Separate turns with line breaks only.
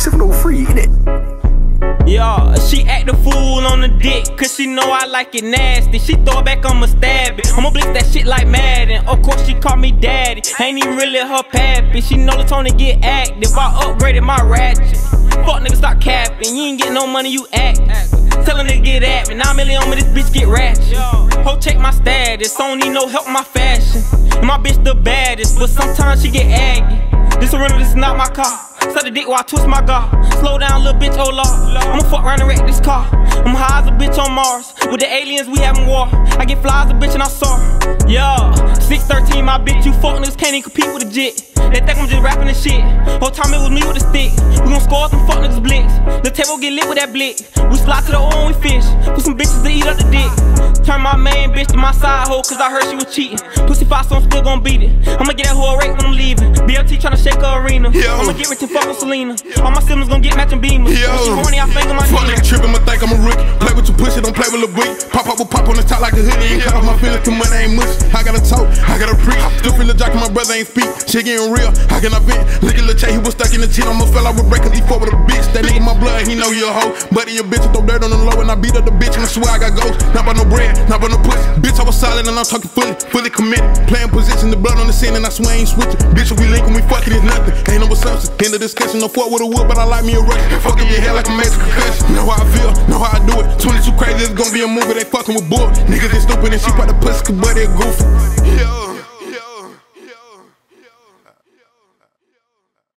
703, innit?
Yeah, she act the fool on the dick, cause she know I like it nasty. She throw it back, I'ma stab it. I'ma blitz that shit like Madden. Of course, she call me daddy. Ain't even really her pappy. She know the tone to get active. I upgraded my ratchet. Fuck nigga, stop capping. You ain't get no money, you act. Tell him to get at me. Nine million on me, this bitch get ratchet. Ho, check my status. Don't need no help my fashion. My bitch the baddest, but sometimes she get aggy. This a rental, this is not my car. Suck the dick while I twist my gar. Slow down, little bitch, oh lord. I'ma fuck around and wreck this car. I'm high as a bitch on Mars. With the aliens, we having war. I get fly as a bitch and I soar. Yeah, 613, my bitch, you fuck niggas can't even compete with a jet. They think I'm just rapping this shit. Whole time it was me with a stick. We gon' score some fuck niggas blicks. The table get lit with that blick. We slide to the oil and we fish. Put some bitches to eat up the dick. Turn my main bitch to my side hoe, cause I heard she was cheating. Pussy five, so I'm still gon' beat it. I'ma get that a rate when I'm leaving. BFT tryna shake arena.
Yo.
I'ma get rich and fuck with Selena. All my siblings gon' get matching beamers.
Yo.
When she horny, I finger my
Fuck
nigga.
trippin', ma think I'm a rookie. Play with your pussy, don't play with a brick. Pop up with pop on the top like a hoodie. Ain't cut off my feelings, too money ain't mush. I gotta talk, I gotta preach. Still feel the jock, my brother ain't speak. Shit getting real, I vent? Look at Lil Che, he was stuck in the teen. I'ma fell out with break cause he fought with a bitch. That nigga my blood, he know you a hoe. Buddy, your bitch, throw dirt on the low and I beat up the bitch and I swear I got ghosts. Not by no bread, not by no pussy. Bitch, I was solid and I'm talking fully, fully committed. Playing position, the blood on the scene and I swear I ain't switching. Bitch, if we link when we fucking is nothing. Ain't no assumption. End of discussion, no fuck with a wood, but I like me a rush. Fuck in your head like a major concussion. Know how I feel, know how I do it. 22 crazy, it's gonna be a movie, they fucking with bull. Niggas is stupid and she the pussy, but they goofy.